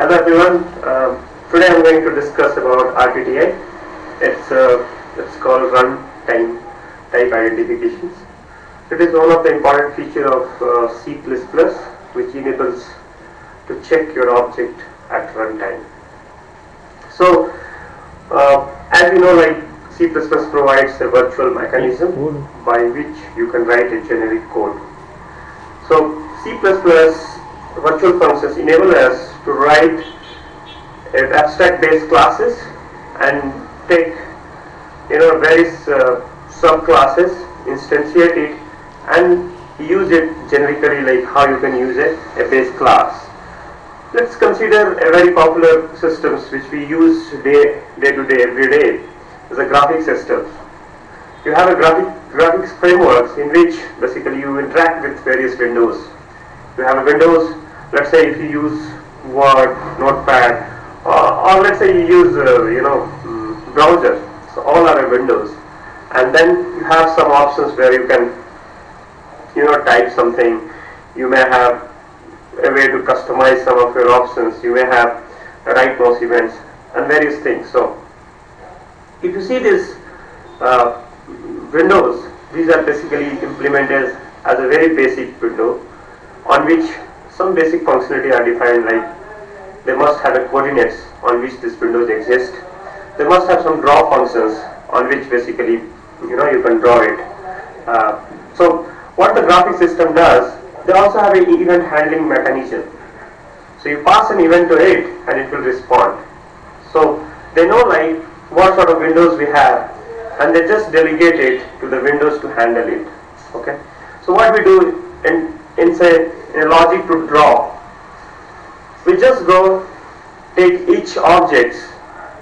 Hello everyone. Um, today I'm going to discuss about RTTI. It's uh, it's called runtime type identifications. It is one of the important feature of uh, C++ which enables to check your object at runtime. So uh, as you know, like C++ provides a virtual mechanism by which you can write a generic code. So C++ virtual functions enable us to write abstract based classes and take you know various uh, subclasses, instantiate it and use it generically like how you can use a, a base class. Let's consider a very popular systems which we use day, day to day, every day is a graphic system. You have a graphic graphics frameworks in which basically you interact with various windows. You have a windows, let's say if you use Word, Notepad, or, or let's say you use uh, you know mm, browser. So all are windows, and then you have some options where you can you know type something. You may have a way to customize some of your options. You may have right mouse events and various things. So if you see this uh, windows, these are basically implemented as a very basic window on which some basic functionality are defined like they must have a coordinates on which this windows exist. They must have some draw functions on which basically you know you can draw it. Uh, so what the graphic system does, they also have an event handling mechanism. So you pass an event to it and it will respond. So they know like what sort of windows we have and they just delegate it to the windows to handle it. Okay. So what we do in, in say a logic to draw, we just go take each object,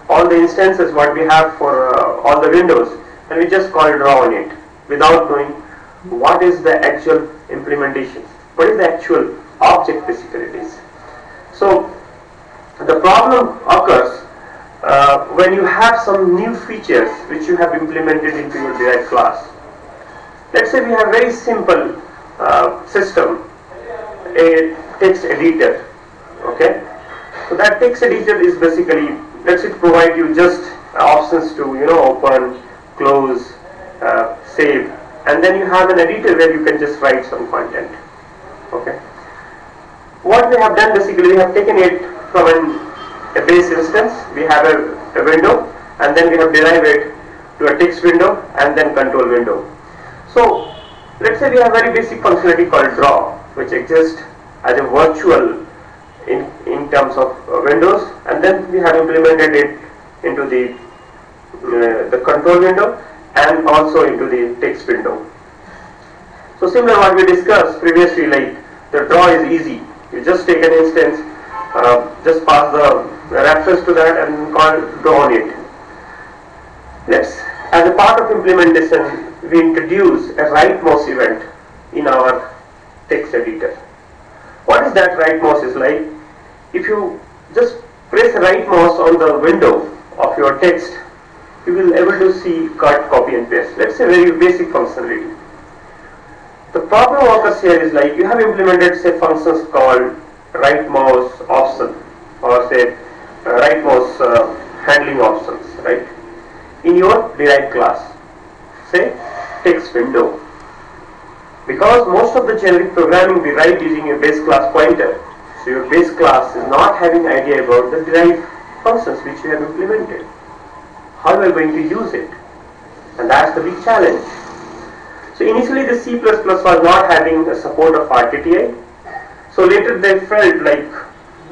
all the instances what we have for uh, all the windows and we just call draw on it without knowing what is the actual implementation, what is the actual object basically it is. So the problem occurs uh, when you have some new features which you have implemented into your derived class. Let's say we have very simple uh, system, a text editor, okay? So that text editor is basically, let's it provide you just options to, you know, open, close, uh, save, and then you have an editor where you can just write some content, okay? What we have done basically, we have taken it from an a base instance, we have a, a window and then we have derived it to a text window and then control window. So let's say we have a very basic functionality called draw which exists as a virtual in, in terms of uh, windows and then we have implemented it into the uh, the control window and also into the text window. So similar what we discussed previously like the draw is easy. You just take an instance, uh, just pass the reference to that and call draw on it. Let's, as a part of implementation, we introduce a right mouse event in our text editor. What is that right mouse is like? If you just press right mouse on the window of your text, you will able to see cut, copy and paste. Let's say very basic functionality. The problem occurs here is like you have implemented say functions called right mouse option or say uh, right mouse uh, handling options, right? In your derived class, say text window. Because most of the generic programming we write using a base class pointer, so your base class is not having idea about the derived functions which you have implemented. How are you going to use it? And that's the big challenge. So initially the C++ was not having the support of RTTI. So later they felt like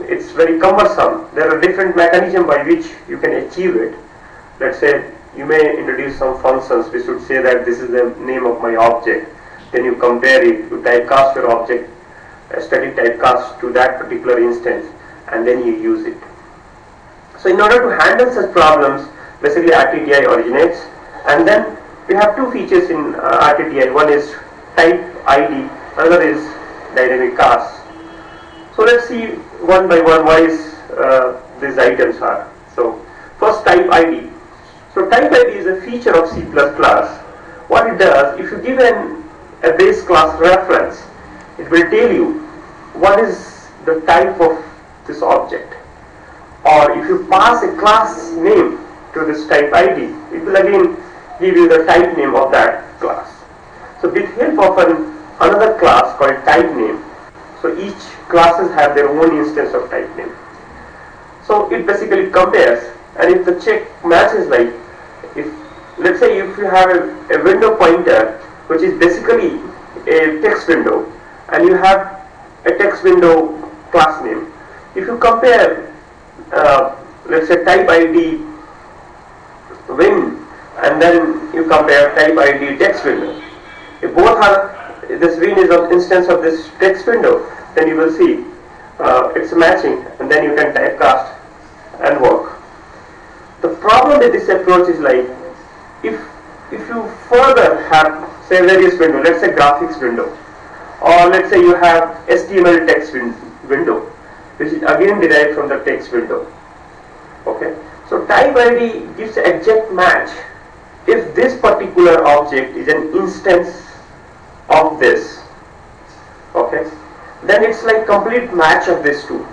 it's very cumbersome. There are different mechanisms by which you can achieve it. Let's say you may introduce some functions We should say that this is the name of my object. Then you compare it, you typecast your object, a static typecast to that particular instance, and then you use it. So in order to handle such problems, basically RTTI originates, and then we have two features in uh, RTTI. One is type ID, another is dynamic cast. So let's see one by one why is, uh, these items are. So first type ID. So type ID is a feature of C++. What it does, if you give an, a base class reference, it will tell you what is the type of this object. or if you pass a class name to this type ID, it will again give you the type name of that class. So with help of an, another class called type name, so each classes have their own instance of type name. So it basically compares and if the check matches like if let's say if you have a, a window pointer which is basically a text window and you have a text window class name. If you compare uh, let's say type ID win and then you compare type ID text window. If both are this win is an instance of this text window then you will see uh, it's matching and then you can typecast and work. The problem with this approach is like if if you further have say various window, let's say graphics window, or let's say you have HTML text win window, which is again derived from the text window. Okay, so type ID gives exact match if this particular object is an instance of this. Okay, then it's like complete match of these two.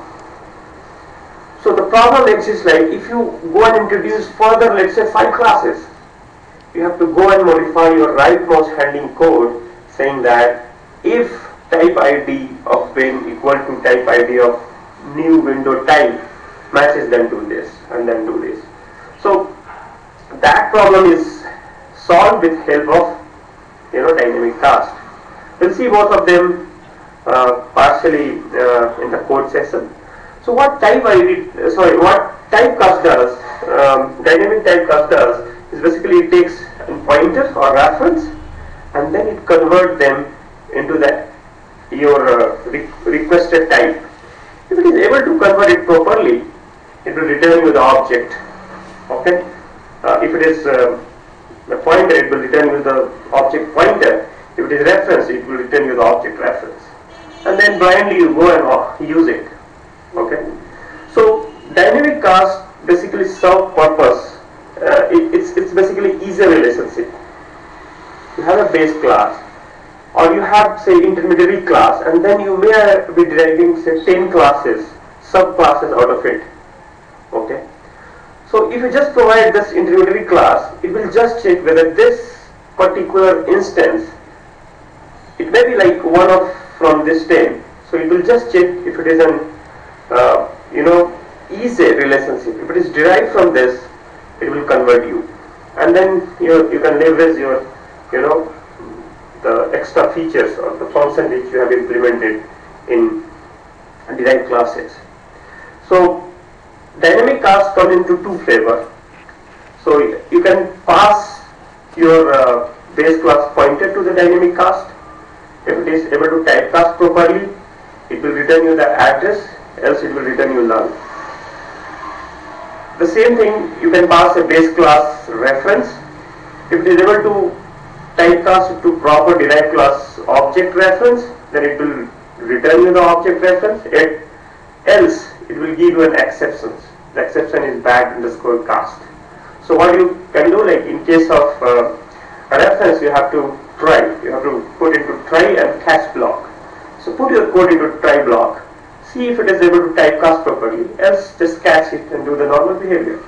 So the problem exists like if you go and introduce further let's say five classes, you have to go and modify your right mouse handling code saying that if type ID of bin equal to type ID of new window type matches then do this and then do this. So that problem is solved with help of you know dynamic cast. We'll see both of them uh, partially uh, in the code session. So what type ID, uh, sorry, what typecast does, um, dynamic typecast does is basically it takes a pointer or reference and then it converts them into the your uh, re requested type. If it is able to convert it properly, it will return you the object. Okay. Uh, if it is uh, a pointer, it will return you the object pointer. If it is reference, it will return you the object reference. And then blindly you go and uh, use it okay so dynamic cast basically serve purpose uh, it, it's it's basically is-a relationship. You have a base class or you have say intermediary class and then you may be deriving say 10 classes subclasses out of it. Okay? So if you just provide this intermediary class it will just check whether this particular instance it may be like one of from this 10 so it will just check if it is an uh, you know, a relationship. If it is derived from this, it will convert you. And then you, you can leverage your, you know, the extra features or the function which you have implemented in derived classes. So dynamic cast come into two flavor. So you can pass your uh, base class pointer to the dynamic cast. If it is able to typecast properly, it will return you the address else it will return you null. The same thing you can pass a base class reference. If it is able to typecast to proper derived class object reference, then it will return you the object reference. It, else it will give you an exception. The exception is bad underscore cast. So what you can do like in case of uh, a reference you have to try. You have to put into try and catch block. So put your code into try block see if it is able to typecast properly, else just catch it and do the normal behavior.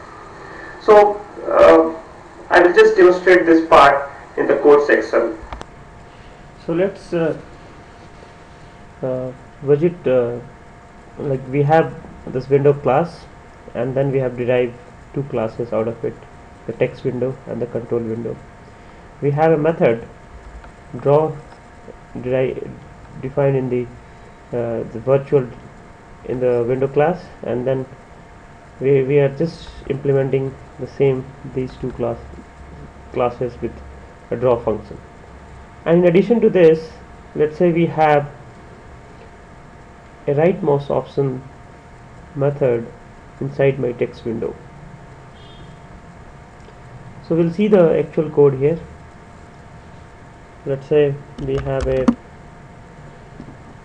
So uh, I will just demonstrate this part in the code section. So let's uh, uh, widget uh, like we have this window class and then we have derived two classes out of it the text window and the control window we have a method draw defined in the uh, the virtual in the window class and then we, we are just implementing the same these two class classes with a draw function. And in addition to this let's say we have a right mouse option method inside my text window. So we'll see the actual code here. Let's say we have a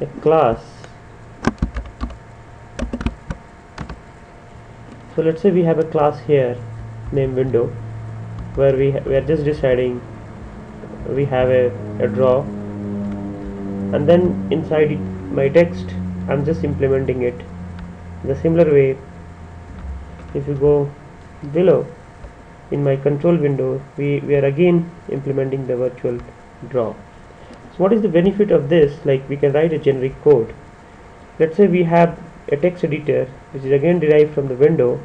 a class so let's say we have a class here named window where we, we are just deciding we have a, a draw. And then inside it, my text I'm just implementing it. The similar way if you go below in my control window we, we are again implementing the virtual draw. So what is the benefit of this? Like we can write a generic code. Let's say we have a text editor which is again derived from the window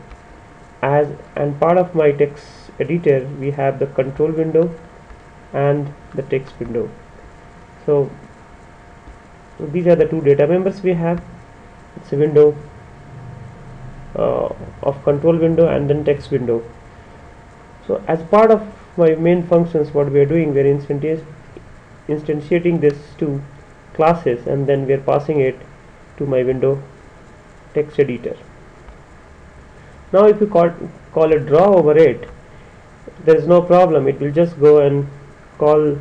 as and part of my text editor we have the control window and the text window. So, so these are the two data members we have. It's a window uh, of control window and then text window. So as part of my main functions what we are doing we are instantiating this to classes and then we are passing it to my window text editor. Now if you call, call a draw over it there is no problem. It will just go and call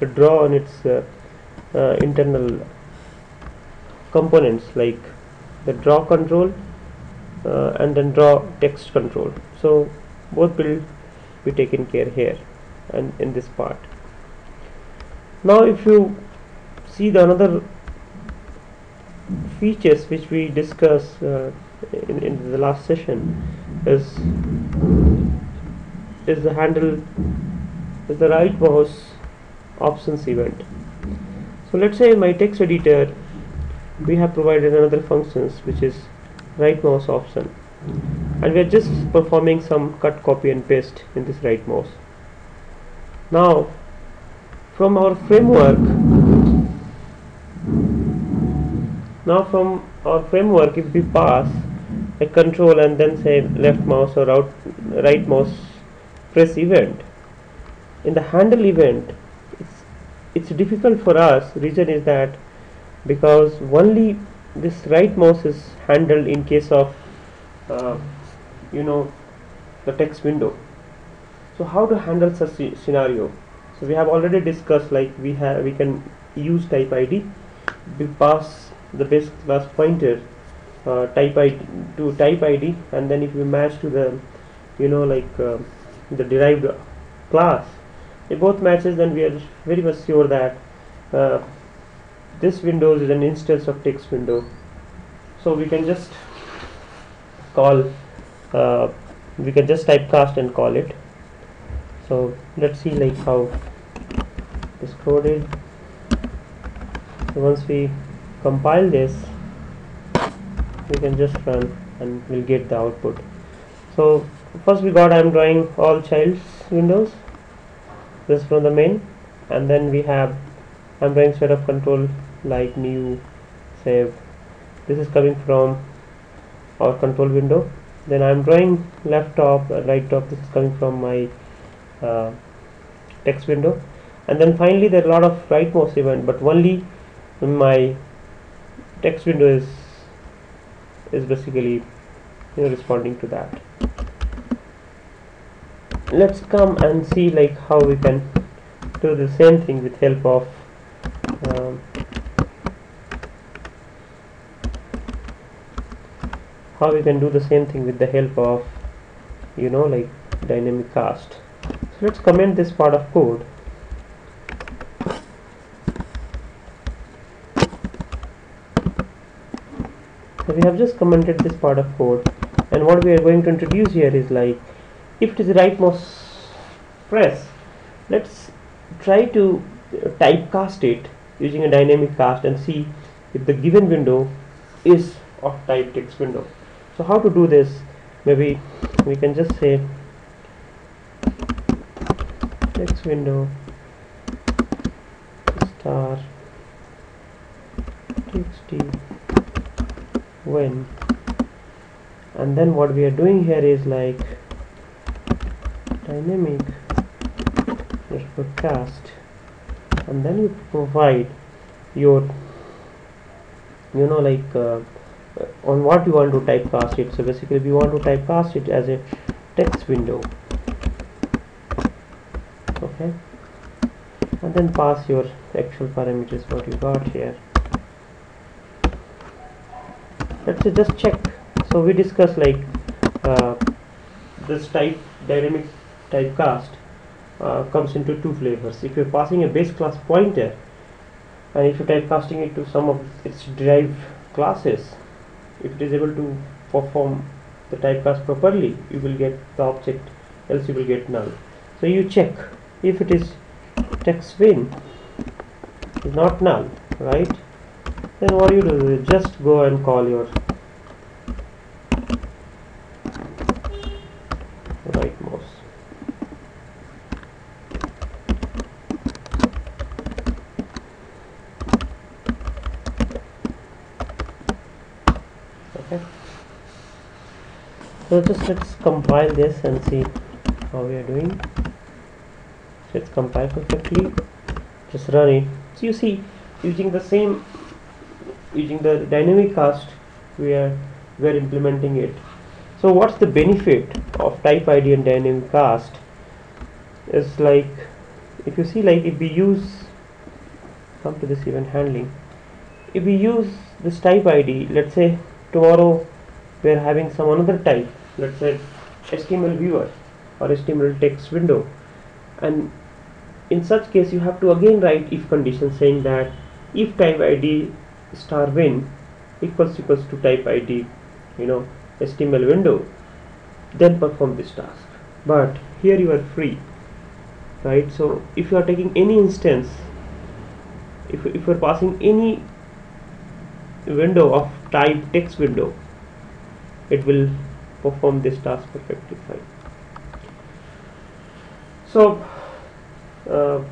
the draw on its uh, uh, internal components like the draw control uh, and then draw text control. So both will be taken care here and in this part. Now if you see the another features which we discussed uh, in, in the last session is is the handle is the right mouse options event so let's say in my text editor we have provided another functions which is right mouse option. And we are just performing some cut copy and paste in this right mouse. Now from our framework now from our framework if we pass a control and then say left mouse or out right mouse press event. In the handle event it's it's difficult for us reason is that because only this right mouse is handled in case of uh, you know the text window. So how to handle such scenario? So we have already discussed like we have we can use type id pass the base class pointer uh, type id to type id and then if we match to the you know like uh, the derived class it both matches then we are very much sure that uh, this window is an instance of text window. So we can just call uh, we can just typecast and call it. So let's see like how this code is so once we compile this we can just run and we'll get the output. So first we got I'm drawing all child's windows. This from the main. And then we have I'm drawing set of control like new save. This is coming from our control window. Then I'm drawing left top uh, right top. This is coming from my uh, text window. And then finally there are a lot of right mouse event but only my text window is is basically you know responding to that. Let's come and see like how we can do the same thing with help of um, how we can do the same thing with the help of you know like dynamic cast. So let's comment this part of code have just commented this part of code and what we are going to introduce here is like if it is right mouse press let's try to typecast it using a dynamic cast and see if the given window is of type text window. So how to do this? Maybe we can just say text window star txt when and then what we are doing here is like dynamic cast. And then you provide your you know like uh, on what you want to typecast it. So basically we want to typecast it as a text window. Okay? And then pass your actual parameters what you got here let's just check. So we discussed like uh, this type dynamic typecast uh, comes into two flavors. If you're passing a base class pointer and if you're typecasting it to some of its derived classes if it is able to perform the typecast properly you will get the object else you will get null. So you check. If it is text win is not null right then what you do? Is just go and call your right mouse. Okay. So just let's compile this and see how we are doing. It's compile perfectly. Just run it. So you see using the same using the dynamic cast we are we are implementing it. So what's the benefit of type id and dynamic cast? Is like if you see like if we use come to this event handling. If we use this type id let's say tomorrow we are having some another type let's say html viewer or html text window. And in such case you have to again write if condition saying that if type id star win equals equals to type id you know html window then perform this task. But here you are free right? So if you are taking any instance if, if you're passing any window of type text window it will perform this task perfectly fine. So uh,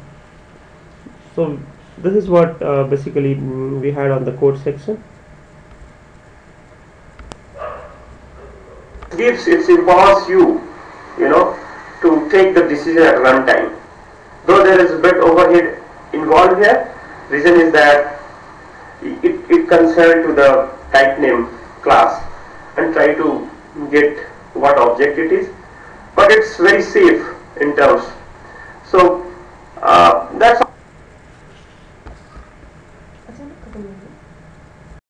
so this is what uh, basically we had on the code section. Gives it empowers you you know to take the decision at runtime though there is a bit overhead involved here reason is that it, it concerned to the type name class and try to get what object it is. But it's very safe in terms. So uh, that's